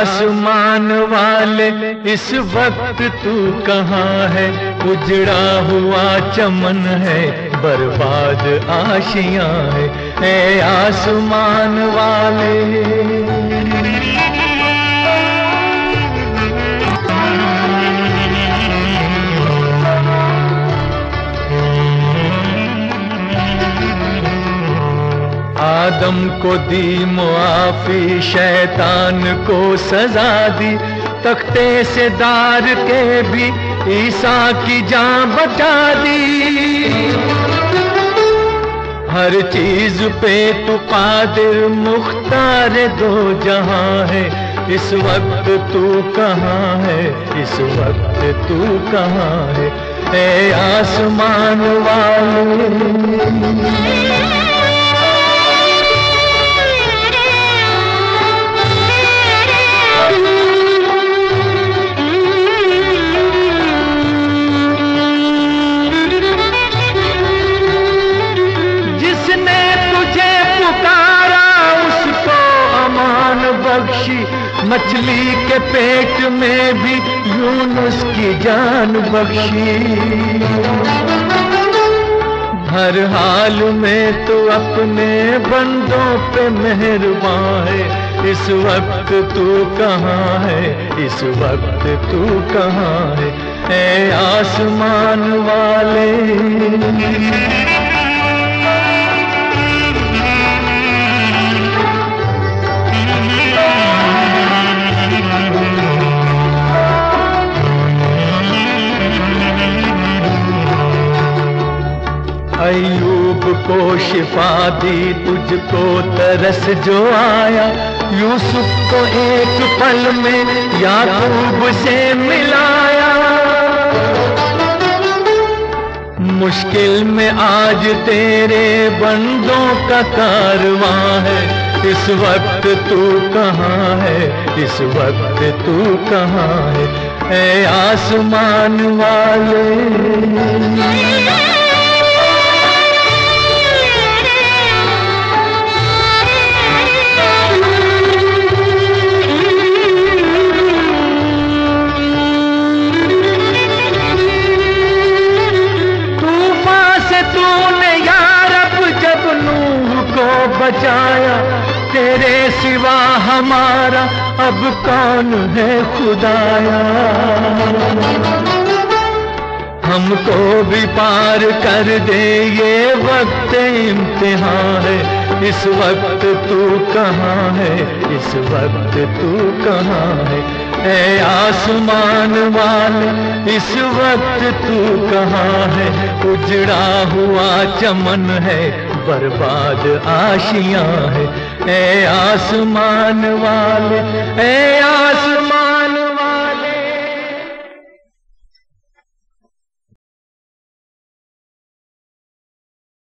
आसमान वाले, इस वक्त तू कहाँ है? उजड़ा हुआ चमन है, बर्बाद आशियाँ है। ए आसमान वाले। आदम को दी मुआफी, शैतान को सजा दी। तख्ते से दार के भी ईसा की जान बचा दी। हर चीज़ पे तू कादिर मुख्तार दो जहाँ है। इस वक्त तू कहाँ है? इस वक्त तू कहाँ है? ए आसमान वाले। बख्शी मछली के पेट में भी यूनुस की जान बख्शी। हर हाल में तो अपने बंदों पे मेहरबान है इस वक्त तू कहाँ है? इस वक्त तू कहाँ है? ए आसमान वाले अयूब को शिफा दी, तुझको तरस जो आया। यूसुफ को एक पल में याकूब से मिलाया। मुश्किल में आज तेरे बंदों का कारवां है। इस वक्त तू कहाँ है? इस वक्त तू कहाँ है? ए आसमान वाले। बचाया, तेरे सिवा हमारा अब कौन है खुदाया? हमको भी पार कर दे ये वक्त इम्तिहान है। इस वक्त तू कहाँ है? इस वक्त तू कहाँ है? ए आसमान वाले, इस वक्त तू कहाँ है? उजड़ा हुआ चमन है बर्बाद आशियाँ है। ए आसमान वाले ए आसमान